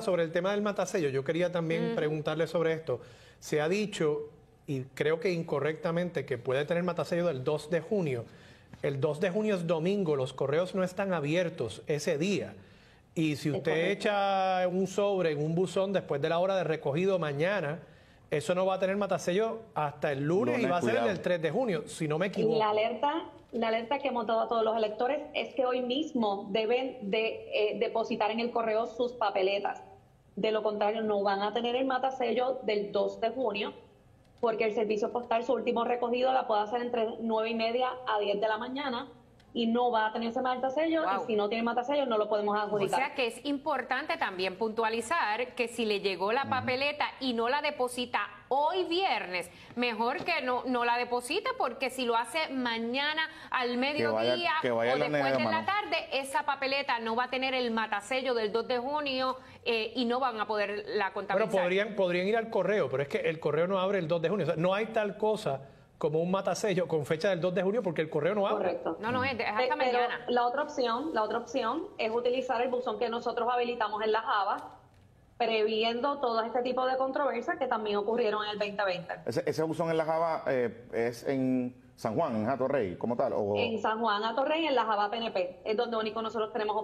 sobre el tema del matasello, yo quería también preguntarle sobre esto. Se ha dicho, y creo que incorrectamente, que puede tener matasello del 2 de junio. El 2 de junio es domingo, los correos no están abiertos ese día. Y si usted echa un sobre en un buzón después de la hora de recogido mañana, eso no va a tener matasello hasta el lunes, y va a ser el 3 de junio, si no me equivoco. La alerta, la alerta que hemos dado a todos los electores es que hoy mismo deben de eh, depositar en el correo sus papeletas. De lo contrario, no van a tener el matasello del 2 de junio, porque el servicio postal, su último recogido, la puede hacer entre 9 y media a 10 de la mañana y no va a tener ese matasello. Wow. Y si no tiene matasello, no lo podemos O adjudicar. sea que es importante también puntualizar que si le llegó la papeleta y no la deposita hoy viernes, mejor que no, no la deposite porque si lo hace mañana al mediodía que vaya o después de la tarde, esa papeleta no va a tener el matasello del 2 de junio eh, y no van a poder la Pero contabilizar. podrían, podrían ir al correo, pero es que el correo no abre el 2 de junio. O sea, no hay tal cosa como un matasello con fecha del 2 de junio porque el correo no abre. Correcto. No, no, es, hasta Pero mañana. la otra opción, la otra opción es utilizar el buzón que nosotros habilitamos en la Java, previendo todo este tipo de controversias que también ocurrieron en el 2020. Ese, ese buzón en la Java eh, es en San Juan, en Jato Rey, como tal. O... En San Juan, Atorrey, en la Java PNP, es donde único nosotros tenemos